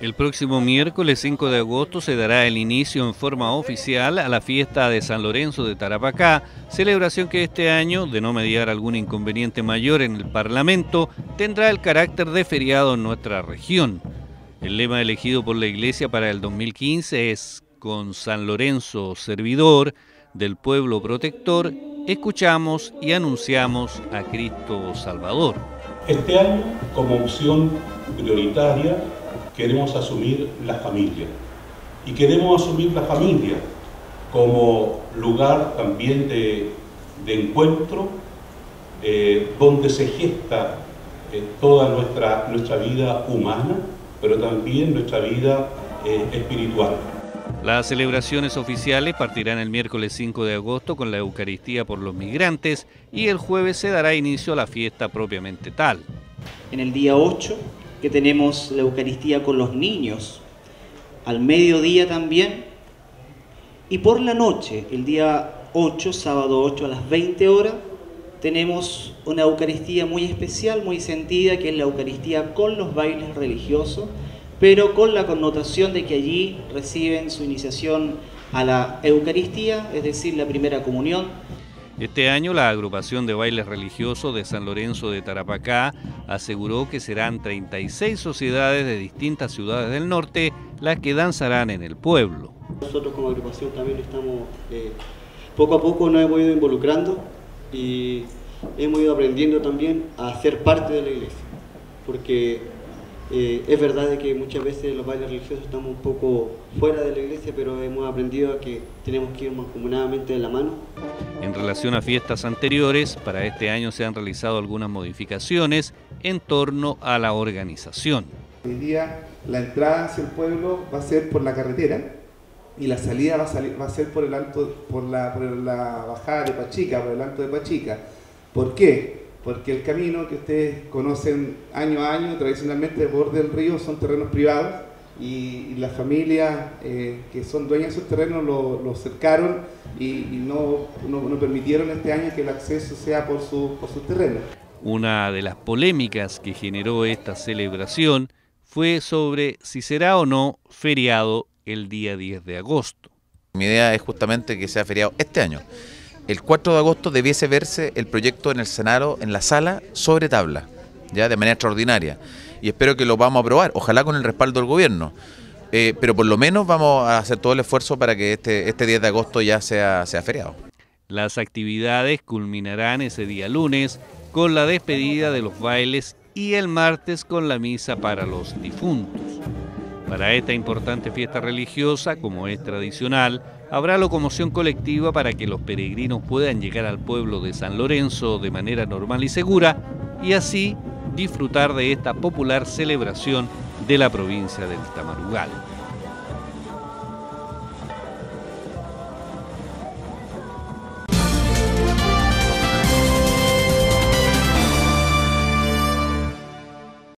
El próximo miércoles 5 de agosto se dará el inicio en forma oficial a la fiesta de San Lorenzo de Tarapacá, celebración que este año, de no mediar algún inconveniente mayor en el Parlamento, tendrá el carácter de feriado en nuestra región. El lema elegido por la Iglesia para el 2015 es Con San Lorenzo Servidor del Pueblo Protector, escuchamos y anunciamos a Cristo Salvador. Este año, como opción prioritaria, queremos asumir la familia. Y queremos asumir la familia como lugar también de, encuentro, eh, donde se gesta eh, toda nuestra, nuestra vida humana, pero también nuestra vida eh, espiritual. Las celebraciones oficiales partirán el miércoles 5 de agosto con la Eucaristía por los migrantes y el jueves se dará inicio a la fiesta propiamente tal. En el día 8 que tenemos la Eucaristía con los niños, al mediodía también, y por la noche, el día 8, sábado 8 a las 20 horas, tenemos una Eucaristía muy especial, muy sentida, que es la Eucaristía con los bailes religiosos, pero con la connotación de que allí reciben su iniciación a la Eucaristía, es decir, la primera comunión, este año la agrupación de bailes religiosos de San Lorenzo de Tarapacá aseguró que serán 36 sociedades de distintas ciudades del norte las que danzarán en el pueblo. Nosotros como agrupación también estamos, eh, poco a poco nos hemos ido involucrando y hemos ido aprendiendo también a ser parte de la iglesia, porque eh, es verdad que muchas veces los bailes religiosos estamos un poco fuera de la iglesia, pero hemos aprendido a que tenemos que ir más comunadamente de la mano. En relación a fiestas anteriores, para este año se han realizado algunas modificaciones en torno a la organización. Hoy día la entrada hacia el pueblo va a ser por la carretera y la salida va a, salir, va a ser por, el alto, por, la, por la bajada de Pachica, por el alto de Pachica. ¿Por qué? Porque el camino que ustedes conocen año a año, tradicionalmente el borde del río, son terrenos privados y, las familias eh, que son dueñas de esos terrenos lo, cercaron y, no, no, permitieron este año que el acceso sea por, su, por sus terrenos. Una de las polémicas que generó esta celebración fue sobre si será o no feriado el día 10 de agosto. Mi idea es justamente que sea feriado este año el 4 de agosto debiese verse el proyecto en el Senado, en la sala, sobre tabla, ya de manera extraordinaria. Y espero que lo vamos a aprobar, ojalá con el respaldo del gobierno. Eh, pero por lo menos vamos a hacer todo el esfuerzo para que este, este 10 de agosto ya sea, sea feriado. Las actividades culminarán ese día lunes con la despedida de los bailes y el martes con la misa para los difuntos. Para esta importante fiesta religiosa, como es tradicional, habrá locomoción colectiva para que los peregrinos puedan llegar al pueblo de San Lorenzo de manera normal y segura y así disfrutar de esta popular celebración de la provincia del Tamarugal.